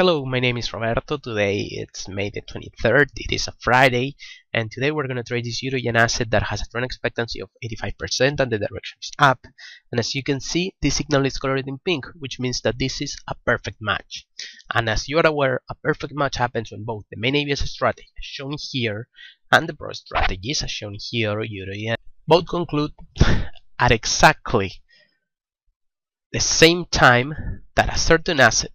Hello, my name is Roberto. Today it's May the 23rd. It is a Friday, and today we're going to trade this Euro Yen asset that has a run expectancy of 85% and the direction is up. And as you can see, this signal is colored in pink, which means that this is a perfect match. And as you are aware, a perfect match happens when both the main ABS strategy, as shown here, and the Pro strategies, as shown here, Euro Yen, both conclude at exactly the same time that a certain asset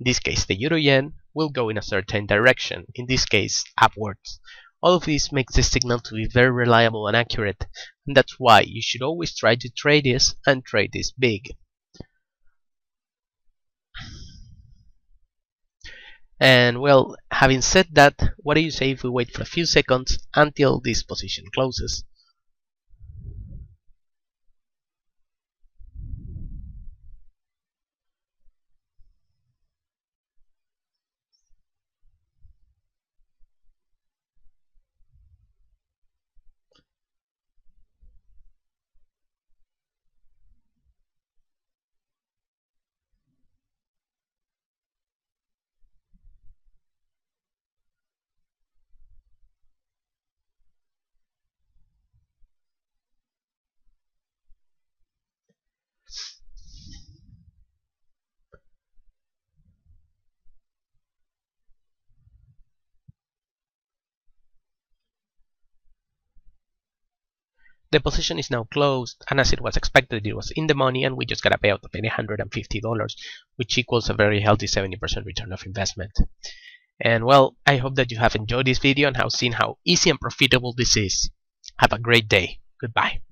in this case, the euro yen will go in a certain direction, in this case, upwards. All of this makes the signal to be very reliable and accurate, and that's why you should always try to trade this and trade this big. And well, having said that, what do you say if we wait for a few seconds until this position closes? The position is now closed, and as it was expected, it was in the money, and we just got a payout of $850, which equals a very healthy 70% return of investment. And well, I hope that you have enjoyed this video and have seen how easy and profitable this is. Have a great day. Goodbye.